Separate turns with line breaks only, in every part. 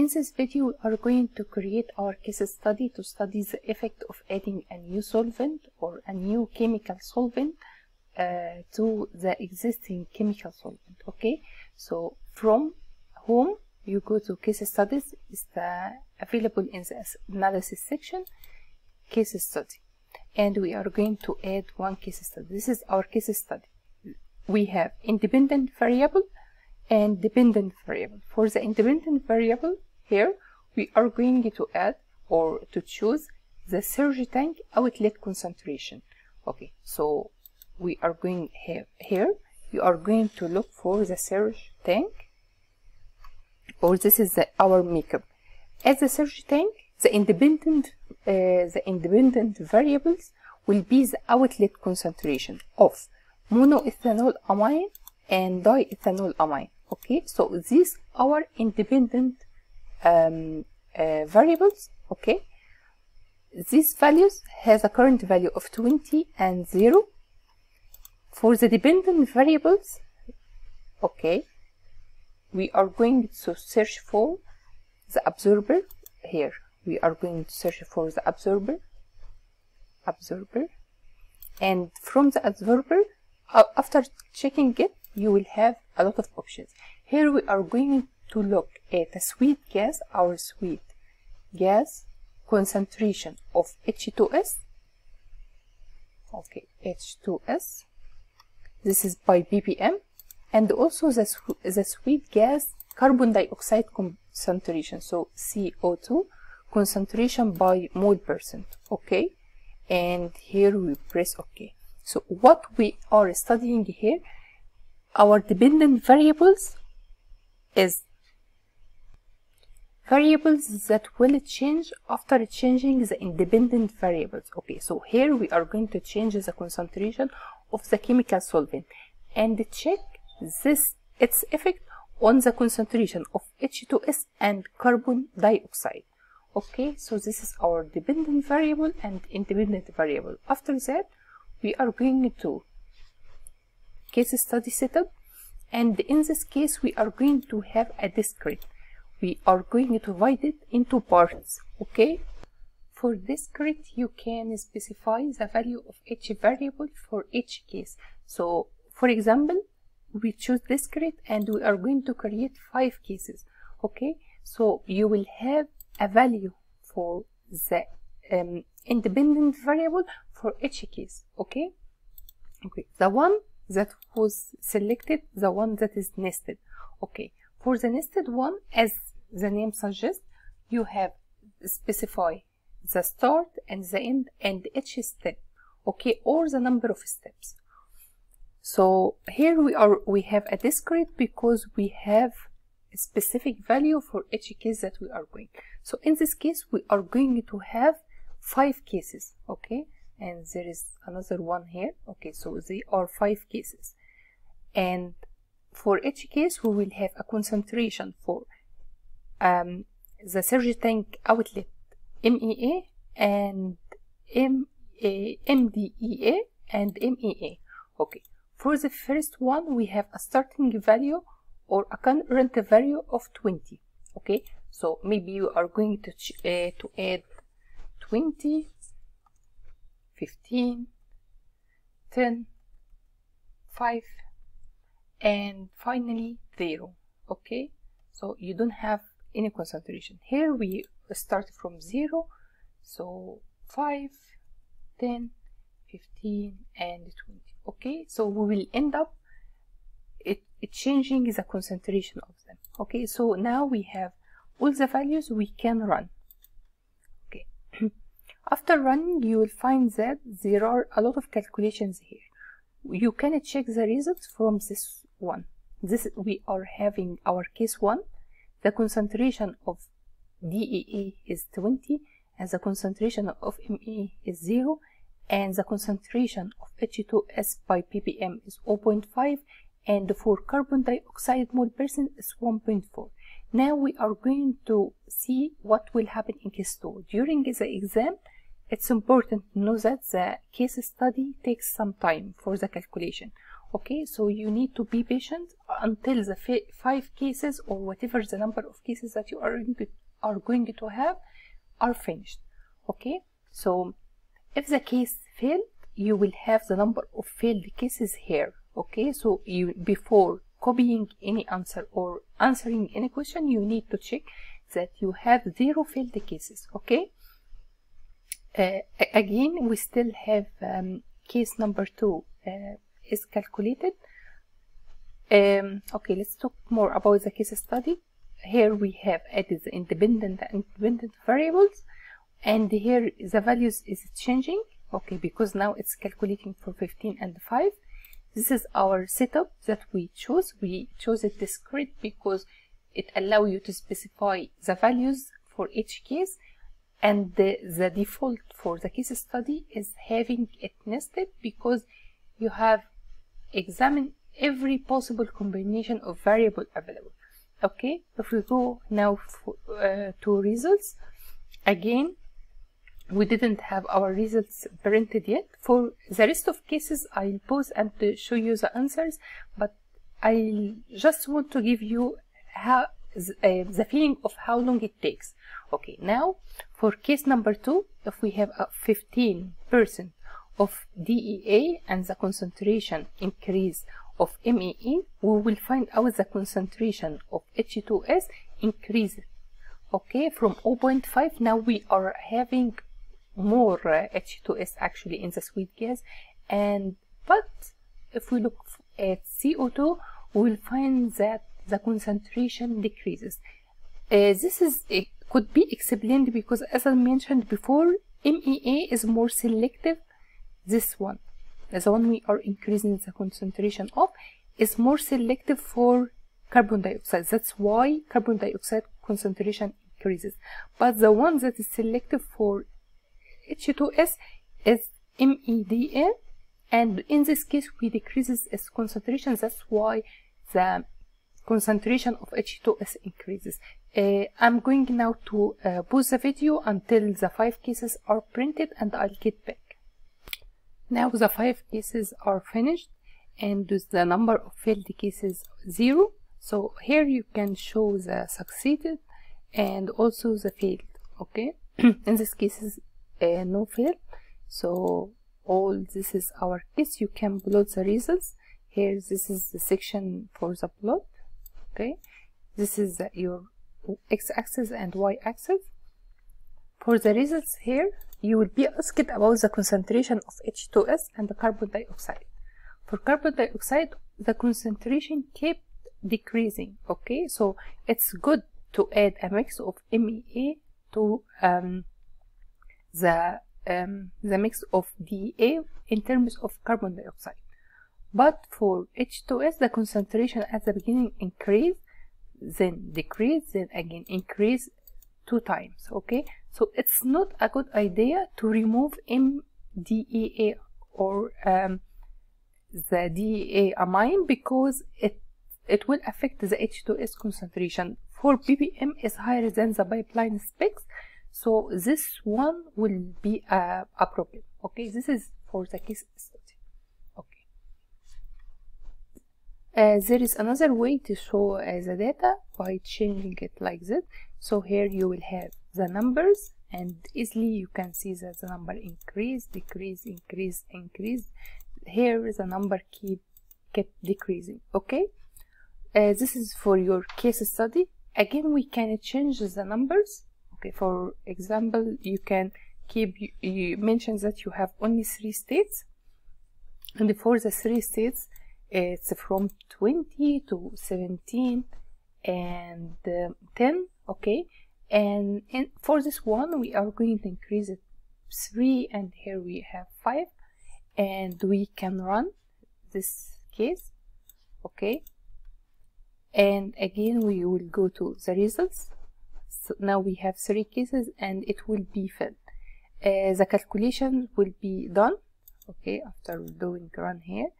In this video, we are going to create our case study to study the effect of adding a new solvent or a new chemical solvent uh, to the existing chemical solvent. Okay, so from home, you go to case studies, it's the, available in the analysis section, case study. And we are going to add one case study. This is our case study. We have independent variable and dependent variable. For the independent variable here, we are going to add or to choose the surge tank outlet concentration. Okay, so we are going here, you are going to look for the surge tank or this is the, our makeup. As the surge tank, the independent uh, the independent variables will be the outlet concentration of monoethanol amine and diethanol amine okay so these are independent um, uh, variables okay? These values has a current value of 20 and 0 for the dependent variables okay we are going to search for the absorber here. We are going to search for the absorber absorber. And from the absorber after checking it you will have a lot of options. Here we are going to look at the sweet gas our sweet gas concentration of H2S okay H2S this is by ppm and also the, the sweet gas carbon dioxide concentration so CO2 concentration by mole percent okay? And here we press ok. So what we are studying here our dependent variables is variables that will change after changing the independent variables. Okay so here we are going to change the concentration of the chemical solvent and check this its effect on the concentration of H2S and carbon dioxide. Okay so this is our dependent variable and independent variable. After that we are going to case study setup and in this case we are going to have a discrete we are going to divide it into parts okay? For discrete you can specify the value of each variable for each case. So for example we choose discrete and we are going to create five cases okay? So you will have a value for the um, independent variable for each case okay? Okay the one that was selected the one that is nested okay? For the nested one as the name suggests you have specify the start and the end and each step okay or the number of steps. So here we are we have a discrete because we have a specific value for each case that we are going. So in this case we are going to have five cases okay? And there is another one here okay? So they are five cases. And for each case we will have a concentration for um, the surge tank outlet MEA and M MDEA and MEA okay for the first one we have a starting value or a current value of 20 okay so maybe you are going to uh, to add 20 15 10 5 and finally 0 okay so you don't have any concentration. Here we start from 0 so 5 10 15 and 20 okay so we will end up it, it changing the concentration of them. Okay so now we have all the values we can run. Okay. After running you will find that there are a lot of calculations here. You can check the results from this one. This we are having our case one the concentration of DEA is 20 and the concentration of ME is 0 and the concentration of H2S by ppm is 0.5 and the for carbon dioxide mole percent is 1.4 now we are going to see what will happen in case 2 during the exam it's important to know that the case study takes some time for the calculation okay so you need to be patient until the five cases or whatever the number of cases that you are going to, are going to have are finished. Okay so if the case failed you will have the number of failed cases here. Okay so you before copying any answer or answering any question you need to check that you have zero failed cases. Okay uh, again we still have um, case number two uh, is calculated. Um, okay let's talk more about the case study. Here we have added the independent variables and here the values is changing. Okay because now it's calculating for 15 and 5 this is our setup that we chose we chose it discrete because it allow you to specify the values for each case and the, the default for the case study is having it nested because you have examined every possible combination of variable available. Okay if we go now uh, to results again we didn't have our results printed yet. For the rest of cases i'll pause and show you the answers but i just want to give you how uh, the feeling of how long it takes. Okay now for case number two if we have a 15 percent of DEA and the concentration increase of MEE, we will find out the concentration of H2S increase. Okay, from 0.5 now we are having more uh, H2S actually in the sweet gas and but if we look at CO2 we will find that the concentration decreases. Uh, this is it could be explained because as I mentioned before MEA is more selective this one the one we are increasing the concentration of is more selective for carbon dioxide that's why carbon dioxide concentration increases but the one that is selective for H2S is MEDA and in this case we decreases its concentration that's why the concentration of H2S increases. Uh, I'm going now to uh, pause the video until the five cases are printed and I'll get back. Now the five cases are finished and with the number of failed cases zero. So here you can show the succeeded and also the failed. Okay, in this case is uh, no fail. So all this is our case. You can plot the results. Here this is the section for the plot. Okay, this is your x-axis and y-axis. For the results here, you will be asked about the concentration of H2S and the carbon dioxide. For carbon dioxide, the concentration kept decreasing, okay? So it's good to add a mix of MEA to um, the, um, the mix of DEA in terms of carbon dioxide. But for H2S, the concentration at the beginning increased, then decreased, then again increase two times, okay? So it's not a good idea to remove MDEA or um, the DEA amine because it it will affect the H2S concentration. For ppm is higher than the pipeline specs, so this one will be a, a problem. Okay, this is for the case study. Okay. Uh, there is another way to show uh, the data by changing it like this. So here you will have the numbers and easily you can see that the number increase decrease increase increase. Here the number keep kept decreasing okay? Uh, this is for your case study. Again we can change the numbers. Okay for example you can keep you, you mention that you have only three states. And for the three states it's from 20 to 17 and uh, 10 okay and for this one we are going to increase it 3 and here we have 5 and we can run this case okay? And again we will go to the results. So now we have three cases and it will be filled uh, the calculation will be done okay? After doing run here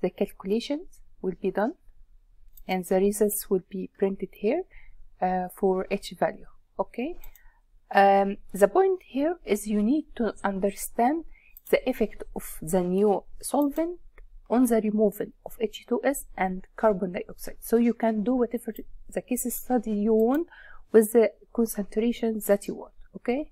the calculations will be done and the results will be printed here uh, for each value okay um, the point here is you need to understand the effect of the new solvent on the removal of H2S and carbon dioxide. So you can do whatever the case study you want with the concentration that you want, okay?